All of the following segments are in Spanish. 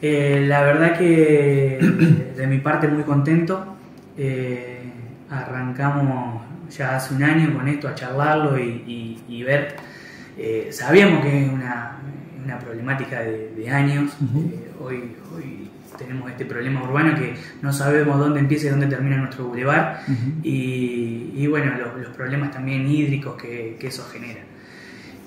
Eh, la verdad que de mi parte muy contento. Eh, arrancamos ya hace un año con esto a charlarlo y, y- y ver. eh, sabíamos que es una, una problemática de, de años. Eh, hoy, hoy tenemos este problema urbano que no sabemos dónde empieza y dónde termina nuestro bulevar. y, y bueno, los, los problemas también hídricos que, que eso genera.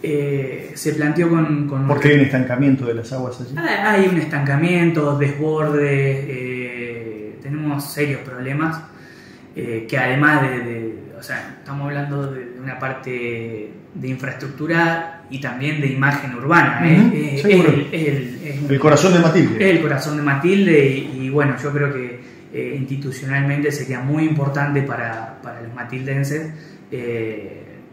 Eh, se planteó con, con Porque hay un estancamiento de las aguas allí. Ah, Hay un estancamiento, desborde, eh, tenemos serios problemas eh, que además de, de- o sea, estamos hablando de, una parte de infraestructura y también de imagen urbana. ¿eh? Es el- es el- es un- El corazón de Matilde. es el corazón de Matilde y, y bueno, yo creo que institucionalmente sería muy importante para, para los matildenses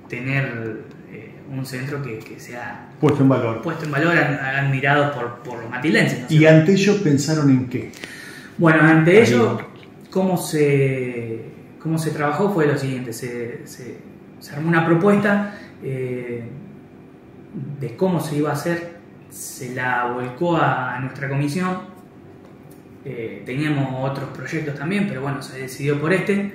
tener eh, un centro que, que sea Puesto en valor. puesto en valor, ad- admirado por, por los matildenses. ¿no? Y ante ello pensaron en qué. Bueno, ante ello, cómo se, cómo se trabajó fue lo siguiente, se, se- se armó una propuesta eh, de cómo se iba a hacer, se la volcó a, a nuestra comisión, Eh, teníamos otros proyectos también, pero bueno, se decidió por este,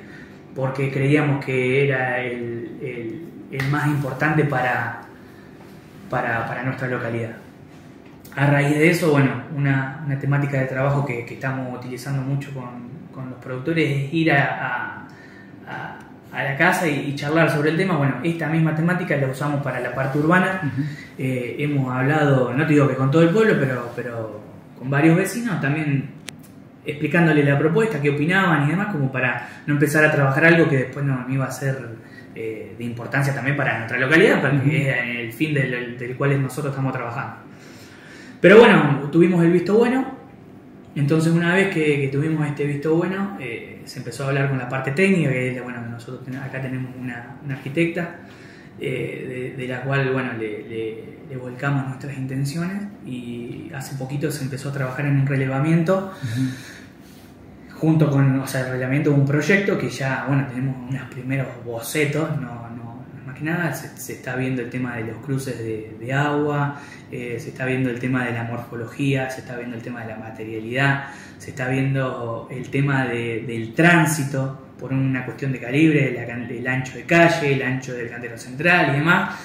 porque creíamos que era el, el- el más importante para, para, para nuestra localidad. A raíz de eso, bueno, una, una temática de trabajo que, que estamos utilizando mucho con, con los productores es ir a, a- a- la casa y, y charlar sobre el tema. Bueno, esta misma temática la usamos para la parte urbana. Eh, hemos hablado, no te digo que con todo el pueblo, pero, pero con varios vecinos también explicándole la propuesta, qué opinaban y demás, como para no empezar a trabajar algo que después no, no iba a ser eh, de importancia también para nuestra localidad, porque Ujú. es el fin del, del cual nosotros estamos trabajando. Pero bueno, tuvimos el visto bueno, entonces una vez que, que tuvimos este visto bueno, eh, se empezó a hablar con la parte técnica, que es, bueno, nosotros ten- acá tenemos una, una arquitecta, eh, de, de la cual bueno, le, le- le volcamos nuestras intenciones y hace poquito se empezó a trabajar en un relevamiento junto con, el relevamiento de un proyecto que ya, bueno, tenemos unos primeros bocetos, no, no, no más que nada, se, está viendo el tema de los cruces de, agua, eh, se está viendo el tema de la morfología, se está viendo el tema de la materialidad, se está viendo el tema de- del tránsito por una cuestión de calibre, el ancho de calle, el ancho del cantero central y demás,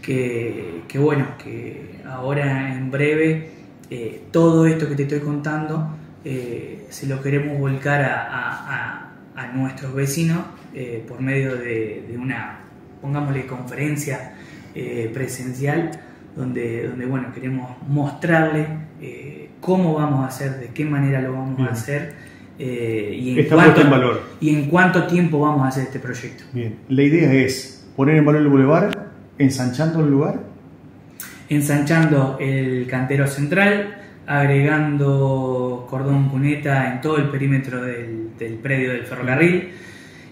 que, que bueno, que ahora en breve eh, todo esto que te estoy contando eh, se lo queremos volcar a, a- a- a nuestros vecinos eh, por medio de, de una, pongámosle, conferencia eh, presencial donde, donde bueno, queremos mostrarle eh, cómo vamos a hacer, de qué manera lo vamos Bien. a hacer y, en Está cuánto, puesto en valor. y en cuánto tiempo vamos a hacer este proyecto. Bien. La idea es poner en valor el bulevar, ensanchando el lugar. ensanchando el cantero central, agregando cordón cuneta en todo el perímetro del, del predio del ferrocarril,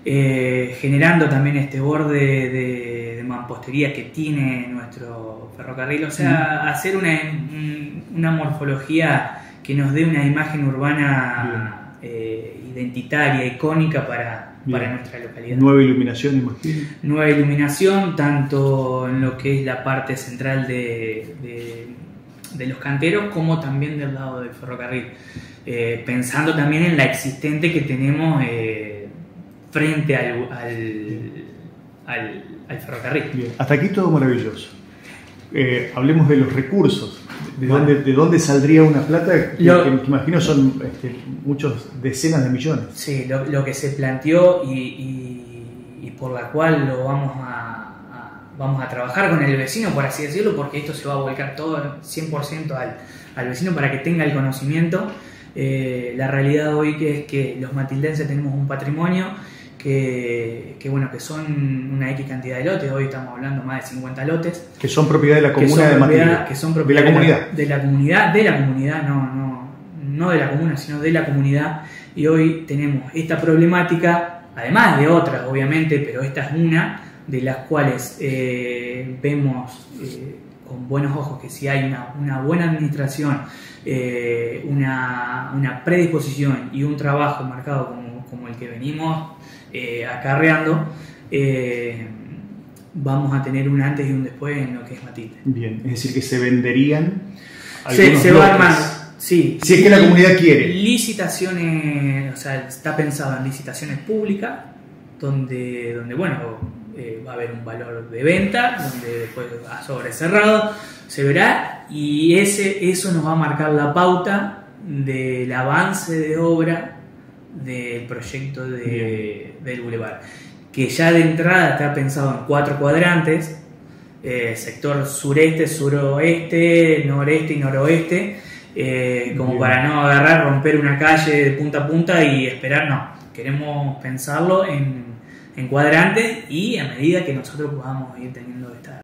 eh, generando también este borde de, de mampostería que tiene nuestro ferrocarril, o sea, hacer una, un- una morfología que nos dé una imagen urbana eh, identitaria, icónica para, para Bien. nuestra localidad Nueva iluminación, imagino. nueva iluminación, tanto en lo que es la parte central de, de- de los canteros como también del lado del ferrocarril. Eh, pensando también en la existente que tenemos eh, frente al, al, al- al ferrocarril. Bien. Hasta aquí todo maravilloso. Eh, hablemos de los recursos. ¿De Bueno. dónde, de dónde saldría una plata que, Lo- que- imagino son este, muchos decenas de millones? Sí, lo, lo que se planteó y, y- y por la cual lo vamos a- vamos a trabajar con el vecino, por así decirlo, porque esto se va a volcar todo 100% al, al vecino para que tenga el conocimiento. Eh, la realidad hoy que es que los matildenses tenemos un patrimonio que, que, bueno, que son una X cantidad de lotes, hoy estamos hablando más de 50 lotes, Que son propiedad de la comuna de Matilde. que son de propiedad la comunidad. de la comunidad, de la comunidad, no, no, no de la comuna, sino de la comunidad. Y hoy tenemos esta problemática, además de otras, obviamente, pero esta es una de las cuales eh, vemos eh, con buenos ojos que si hay una, una buena administración, eh, una, una predisposición y un trabajo marcado como, como el que venimos eh, acarreando, vamos a tener un antes y un después en lo que es Matilde. Bien, es decir, que se venderían Se, se va Sí. Si es que la comunidad quiere. Licitaciones, o sea, está pensado en licitaciones públicas, donde, donde bueno, eh, va a haber un valor de venta, donde después a sobre cerrado se verá, y ese, eso nos va a marcar la pauta del avance de obra del proyecto de, del Boulevard, que ya de entrada está pensado en cuatro cuadrantes, eh, sector sureste, suroeste, noreste y noroeste, eh, como Bien. para no agarrar, romper una calle de punta a punta y esperar, no, queremos pensarlo en, en cuadrantes y a medida que nosotros podamos ir teniendo esta